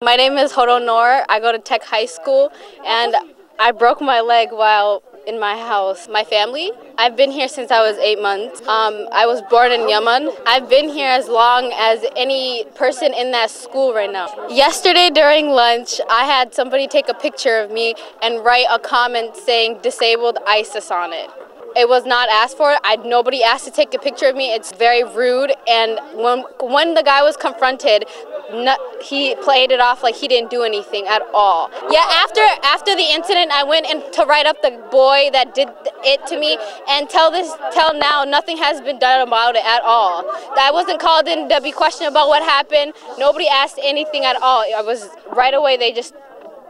My name is Hodan Nuur. I go to Tech High School and I broke my leg while in my house. My family, I've been here since I was eight months. Um, I was born in Yemen. I've been here as long as any person in that school right now. Yesterday during lunch, I had somebody take a picture of me and write a comment saying disabled ISIS on it. It was not asked for. I nobody asked to take a picture of me. It's very rude. And when when the guy was confronted, he played it off like he didn't do anything at all. Yeah, after after the incident, I went in to write up the boy that did it to me, and tell this tell now nothing has been done about it at all. I wasn't called in to be questioned about what happened. Nobody asked anything at all. I was right away. They just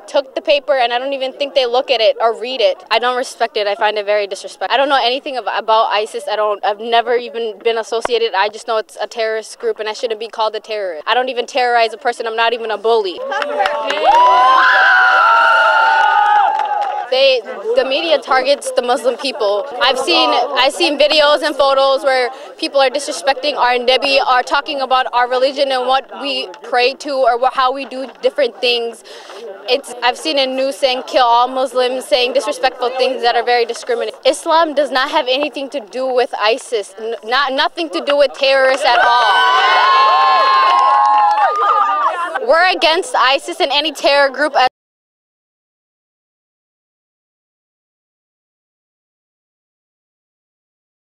took the paper and I don't even think they look at it or read it. I don't respect it. I find it very disrespectful. I don't know anything about ISIS. I don't I've never even been associated. I just know it's a terrorist group and I shouldn't be called a terrorist. I don't even terrorize a person. I'm not even a bully. They, the media targets the Muslim people. I've seen, I've seen videos and photos where people are disrespecting our Nabi, are talking about our religion and what we pray to or how we do different things. It's, I've seen a news saying kill all Muslims, saying disrespectful things that are very discriminating. Islam does not have anything to do with ISIS, not nothing to do with terrorists at all. We're against ISIS and any terror group.